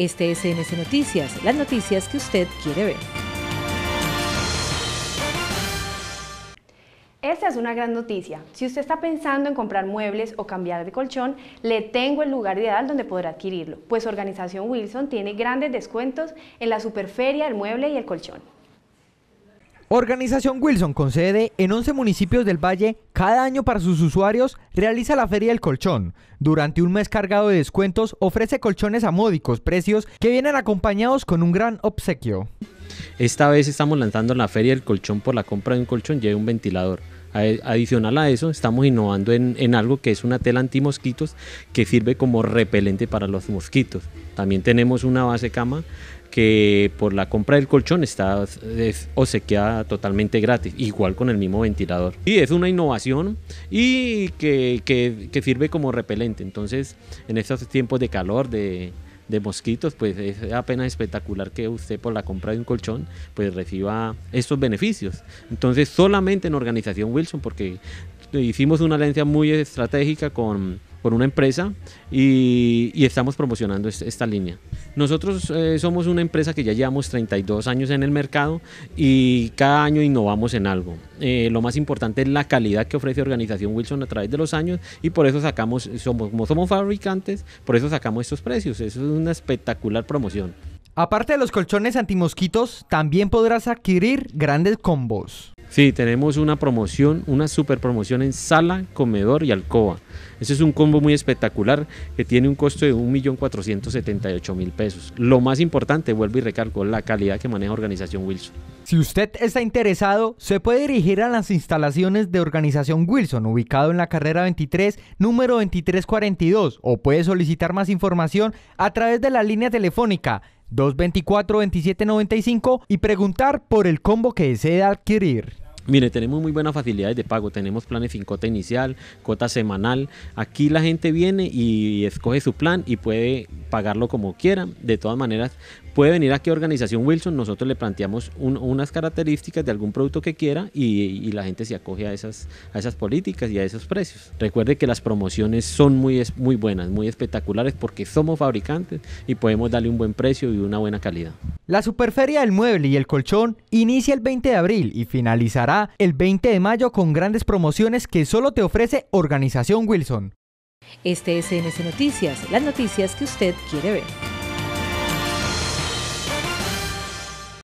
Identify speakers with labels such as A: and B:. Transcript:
A: Este es NS Noticias, las noticias que usted quiere ver.
B: Esta es una gran noticia. Si usted está pensando en comprar muebles o cambiar de colchón, le tengo el lugar ideal donde podrá adquirirlo, pues Organización Wilson tiene grandes descuentos en la superferia, el mueble y el colchón.
C: Organización Wilson, con sede en 11 municipios del Valle, cada año para sus usuarios realiza la Feria del Colchón. Durante un mes cargado de descuentos, ofrece colchones a módicos precios que vienen acompañados con un gran obsequio.
D: Esta vez estamos lanzando la Feria del Colchón por la compra de un colchón y un ventilador. Adicional a eso, estamos innovando en, en, algo que es una tela antimosquitos que sirve como repelente para los mosquitos. También tenemos una base cama que por la compra del colchón está queda totalmente gratis, igual con el mismo ventilador. Y es una innovación y que, que, sirve como repelente. Entonces, en estos tiempos de calor, de, de mosquitos, pues es apenas espectacular que usted por la compra de un colchón pues reciba estos beneficios. Entonces solamente en Organización Wilson, porque hicimos una alianza muy estratégica con, con una empresa y, y, estamos promocionando esta línea. Nosotros eh, somos una empresa que ya llevamos 32 años en el mercado y cada año innovamos en algo. Eh, lo más importante es la calidad que ofrece Organización Wilson a través de los años y por eso sacamos, somos, como somos fabricantes, por eso sacamos estos precios. Eso es una espectacular promoción.
C: Aparte de los colchones antimosquitos, también podrás adquirir grandes combos.
D: Sí, tenemos una promoción, una super promoción en sala, comedor y alcoba. Ese es un combo muy espectacular que tiene un costo de 1.478.000 pesos. Lo más importante, vuelvo y recalco, la calidad que maneja Organización Wilson.
C: Si usted está interesado, se puede dirigir a las instalaciones de Organización Wilson, ubicado en la carrera 23, número 2342, o puede solicitar más información a través de la línea telefónica 224-2795 y preguntar por el combo que desea adquirir.
D: Mire, tenemos muy buenas facilidades de pago. Tenemos planes sin cuota inicial, cuota semanal. Aquí la gente viene y escoge su plan y puede pagarlo como quiera. De todas maneras, puede venir aquí a Organización Wilson. Nosotros le planteamos unas características de algún producto que quiera y, la gente se acoge a esas, a esas políticas y a esos precios. Recuerde que las promociones son muy, muy buenas, muy espectaculares porque somos fabricantes y podemos darle un buen precio y una buena calidad.
C: La Superferia del Mueble y el Colchón inicia el 20 de abril y finalizará el 20 de mayo con grandes promociones que solo te ofrece Organización Wilson.
A: Este es NS Noticias, las noticias que usted quiere ver.